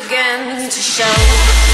began to show.